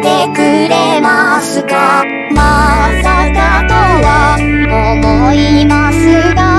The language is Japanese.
てくれますか？まさかとは思いますが。